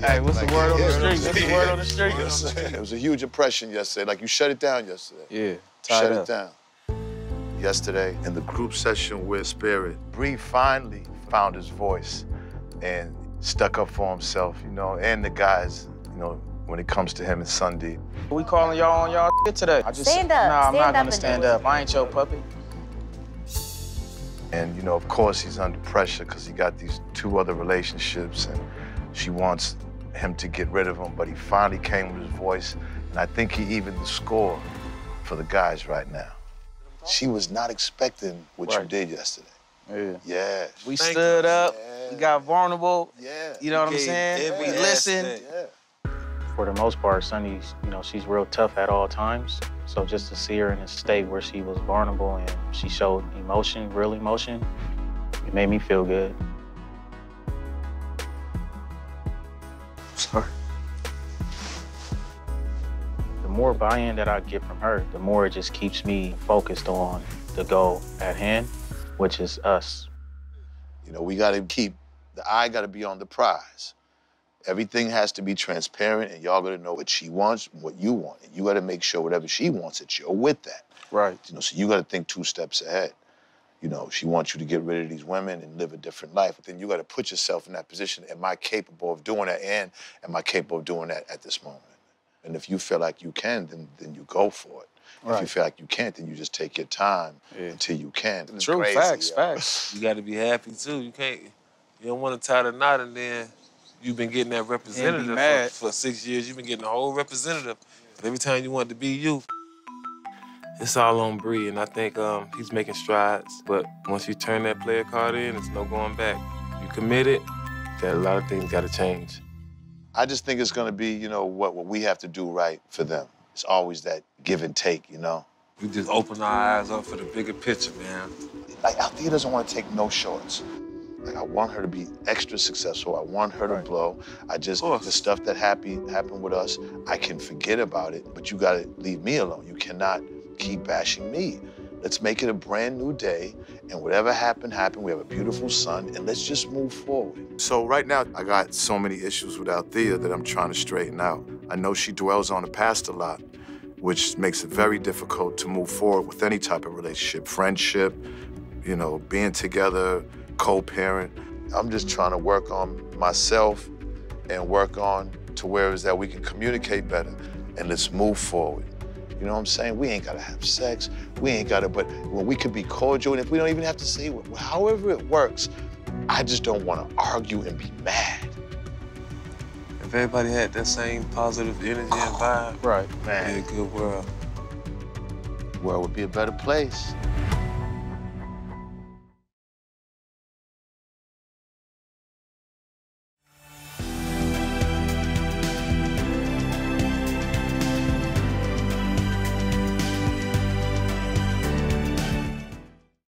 Hey, what's the Like, word on the street? What's the word on the street? It was a huge impression yesterday. Like you shut it down yesterday. Yeah, Shut tied it down. Yesterday, in the group session with Spirit, Bree finally found his voice and stuck up for himself, you know, and the guys, you know, when it comes to him and Sundy. We calling y'all on y'all shit today. I just Stand up. Nah, I'm Stand not gonna stand up. I ain't your puppy. And, you know, of course, he's under pressure because he got these two other relationships and she wants him to get rid of him, but he finally came with his voice. And I think he evened the score for the guys right now. She was not expecting what you did yesterday. Yeah. Yeah. We Thank stood you. up. Yeah. We got vulnerable. Yeah. You know what I'm saying? every We listened. Yeah. For the most part, Sunny's, you know, she's real tough at all times. So just to see her in a state where she was vulnerable and she showed emotion, real emotion, it made me feel good. More buy-in that I get from her, the more it just keeps me focused on the goal at hand, which is us. You know, we got to keep the eye got to be on the prize. Everything has to be transparent, and y'all got to know what she wants, and what you want, and you got to make sure whatever she wants that you're with that. Right. You know, so you got to think two steps ahead. You know, she wants you to get rid of these women and live a different life, but then you got to put yourself in that position. Am I capable of doing that? And am I capable of doing that at this moment? And if you feel like you can, then then you go for it. If you feel like you can't, then you just take your time Yeah. until you can. It's True. crazy, facts. yo. Facts. You got to be happy too. You can't. You don't want to tie the knot, and then you've been getting that representative mad. for, for six years. You've been getting the whole representative. But every time you want to be you, it's all on Bree, and I think um, he's making strides. But once you turn that player card in, it's no going back. You committed. That a lot of things got to change. I just think it's gonna be, you know, what, what we have to do right for them. It's always that give and take, you know? We just open our eyes up for the bigger picture, man. Like Althea doesn't want to take no shorts. Like I want her to be extra successful. I want her to blow. I just the stuff that happened happened with us, I can forget about it, but you gotta leave me alone. You cannot keep bashing me. Let's make it a brand new day, and whatever happened, happened. We have a beautiful son, and let's just move forward. So right now, I got so many issues with Althea that I'm trying to straighten out. I know she dwells on the past a lot, which makes it very difficult to move forward with any type of relationship, friendship, you know, being together, co-parent. I'm just trying to work on myself and work on to where is that we can communicate better and let's move forward. You know what I'm saying? We ain't gotta have sex. We ain't gotta, but when we could be cordial, and if we don't even have to say it, however it works, I just don't wanna argue and be mad. If everybody had that same positive energy and vibe, Right. it'd Man, be a good world. the world would be a better place.